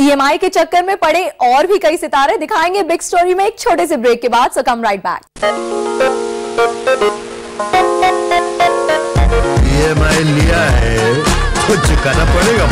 EMI के चक्कर में पड़े और भी कई सितारे। दिखाएँगे बिग स्टोरी में एक छोटे से ब्रेक के बाद so come right back EMI लिया है। कुछ करना पड़ेगा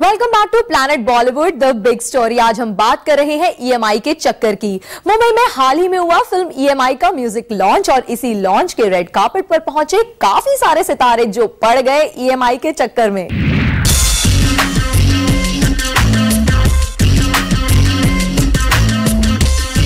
welcome back to planet Bollywood the big story आज हम बात कर रहे हैं ईएमआई के चक्कर की। मुंबई में हाल ही में हुआ फ़िल्म ईएमआई का म्यूज़िक लॉन्च और इसी लॉन्च के रेड कार्पेट पर पहुँचे काफ़ी सारे सितारे जो पड़ गए ईएमआई के चक्कर में।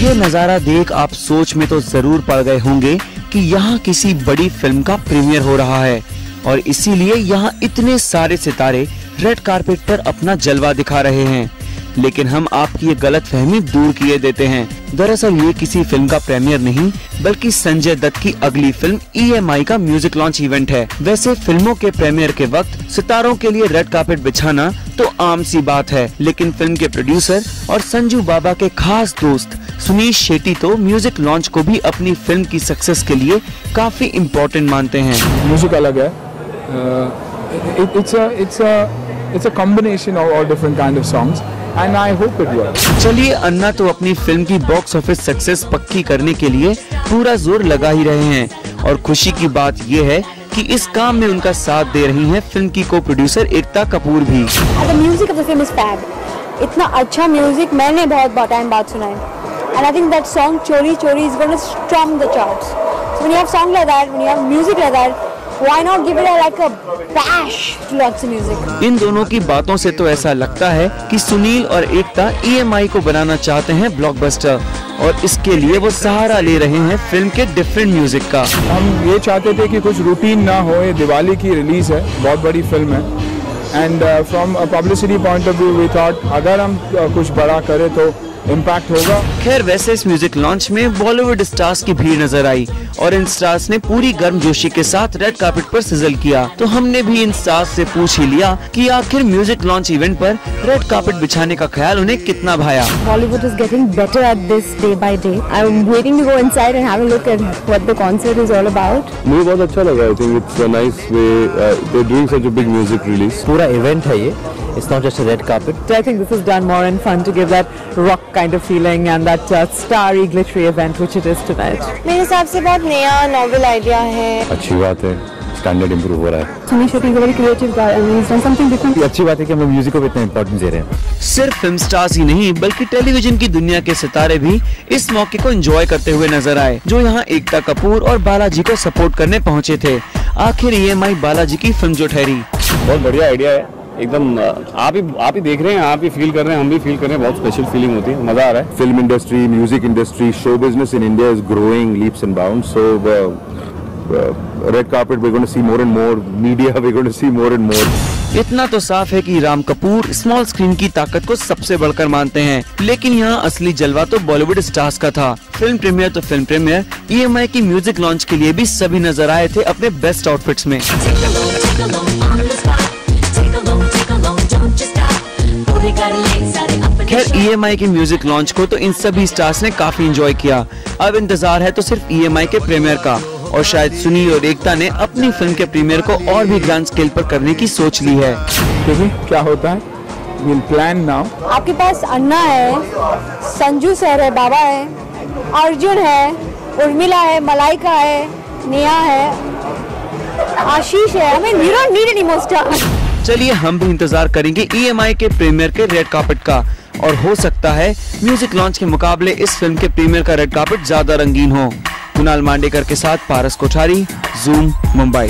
ये नज़ारा देख आप सोच में तो ज़रूर पड़ गए होंगे कि यहाँ किसी बड़ी फ़िल्म का प्रीमियर हो रहा है। और इसीलिए यहाँ इतने सारे सितारे रेड कारपेट पर अपना जलवा दिखा रहे हैं। लेकिन हम आपकी ये गलत फहमी दूर किए देते हैं। दरअसल ये किसी फ़िल्म का प्रीमियर नहीं, बल्कि संजय दत्त की अगली फ़िल्म ईएमआई का म्यूज़िक लॉन्च इवेंट है। वैसे फ़िल्मों के प्रीमियर के वक्त सितारों के लिए रेड कार्पेट बिछाना तो आम सी बात है, लेकिन फ़िल्म के प्रोड्यूसर और संजू बाबा के खास दोस्त सुनीश शेट्टी तो म्यूज़िक लॉन्च को भी अपनी फ़िल्म की सक्सेस के लिए काफ़ी इम्पोर्टेंट मानते हैं। म्यूज़िक अलग है। It's a it's a it's a combination of all different kind of songs and I hope it works चलिए अन्ना तो अपनी फ़िल्म की बॉक्स ऑफ़िस सक्सेस पक्की करने के लिए पूरा ज़ोर लगा ही रहे हैं। और खुशी की बात ये है कि इस काम में उनका साथ दे रही हैं फ़िल्म की को प्रोड्यूसर एकता कपूर भी। The music of the film is fab इतना अच्छा म्यूज़िक मैंने बहुत टाइम बाद सुना है and I think that song Chori Chori is gonna strong the charts when you have song like that when you have music like that why not give it a, like a bash to lots of music? इन दोनों की बातों से तो ऐसा लगता है कि सुनील और एकता ईएमआई को बनाना चाहते हैं ब्लॉकबस्टर और इसके लिए वो सहारा ले रहे हैं फ़िल्म के डिफरेंट म्यूज़िक का। हम ये चाहते थे कि कुछ रूटीन ना हो ये दिवाली की रिलीज़ है बहुत बड़ी फ़िल्म है। And from publicity point of view we thought अगर हम uh, कुछ बड़ा करें तो इम्पैक्ट होगा। खैर वैसे इस म्यूज़िक लॉन्च में बॉलीवुड स्टार्स की भीड़ नज़र आई और इन स्टार्स ने पूरी गर्म जोशी के साथ रेड कार्पेट पर सिजल किया। तो हमने भी इन स्टार्स से पूछ ही लिया कि आखिर म्यूज़िक लॉन्च इवेंट पर रेड कार्पेट बिछाने का ख्याल उन्हें कितना भाया? Bollywood is getting better at this day by day. I'm waiting to go inside and have a look at what the concert is all about. मुझे बहुत अच्छा लगा I think it's a nice way they doing such a big music release पूरा event है ये। It's not just a red carpet. I think this is done more in fun to give that rock kind of feeling and that uh, starry, glittery event which it is tonight. मेरे हिसाब से बहुत नया novel idea है। अच्छी बात है। Standard improve हो रहा है। Sunil Shetty is very creative guy and he is done something different ये अच्छी बात है कि हम लोग म्यूज़िक को इतना इम्पोर्टेंस दे रहे हैं। सिर्फ़ फ़िल्म स्टार्स ही नहीं बल्कि टेलीविज़न की दुनिया के सितारे भी इस मौके को एंजॉय करते हुए नज़र आए जो यहाँ एकता कपूर और बालाजी को सपोर्ट करने पहुँचे थे। आखिर ई बालाजी की फ़िल्म जो ठहरी। बहुत बढ़िया आइडिया है। एकदम आप ही आप ही देख रहे हैं आप ही फील कर रहे हैं हम भी फील कर रहे हैं बहुत स्पेशल फीलिंग होती है मज़ा आ रहा है। Film industry music industry show business in India is growing leaps and bound so red carpet we going to see more and more media we going to see more and more इतना तो साफ़ है कि Ram Kapoor small screen की ताकत को सबसे बढ़कर मानते हैं लेकिन यहाँ असली जलवा तो बॉलीवुड स्टार्स का था। फ़िल्म प्रीमियर तो फ़िल्म प्रीमियर ईएमआई की म्यूज़िक लॉन्च के लिए भी सभी नज़र आए थे अपने बेस्ट आउटफिट्स में। खैर ईएमआई की म्यूज़िक लॉन्च को तो इन सभी स्टार्स ने काफ़ी इंजॉय किया। अब इंतज़ार है तो सिर्फ़ ईएमआई के प्रीमियर का। और शायद सुनील और एकता ने अपनी फ़िल्म के प्रीमियर को और भी ग्रैंड स्केल पर करने की सोच ली है। देखिए क्या होता है? विल प्लान नाउ आपके पास अन्ना है संजू सर है बाबा है अर्जुन है उर्मिला है मलाइका है नेहा है आशीष है। You don't need any more star चलिए हम भी इंतज़ार करेंगे ईएमआई के प्रीमियर के रेड कार्पेट का। और हो सकता है म्यूज़िक लॉन्च के मुकाबले इस फ़िल्म के प्रीमियर का रेड कार्पेट ज़्यादा रंगीन हो। कुणाल मांडेकर के साथ पारस कोठारी जूम मुंबई